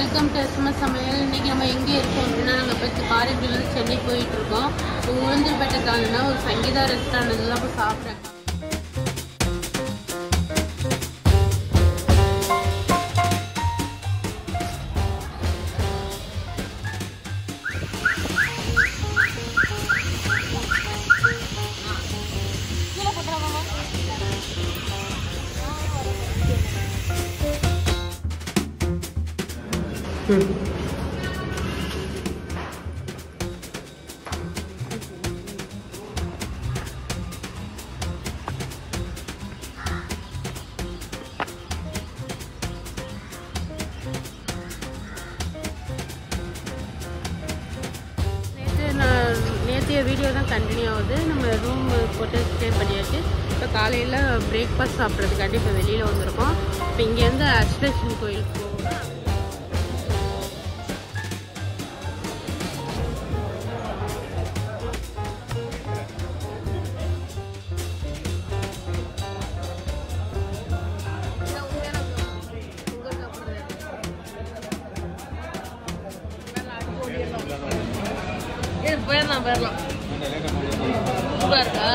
Welcome to SMS சமையல். இன்னைக்கு நம்ம எங்கே இருக்கோம் அப்படின்னா நம்ம இப்போ காரைக்குடியிலேருந்து சென்னை போயிட்டு இருக்கோம். உளுந்தூர்பேட்டை தாண்டினா ஒரு சங்கீதா ரெஸ்டாரண்ட் தான் போய் சாப்பிட்றேன். நேற்றைய வீடியோ தான் கண்டினியூ ஆகுது. நம்ம ரூம் போட்டு ஸ்டே பண்ணியாச்சு. இப்போ காலையில் பிரேக்ஃபாஸ்ட் சாப்பிட்றதுக்காண்டி இப்போ வெளியில் வந்திருக்கோம். இப்போ இங்கேருந்து அஷ்டேஷன் கோயிலுக்கு போவோம் போயிடலாம் போயிடலாம். சூப்பராக இருக்கா?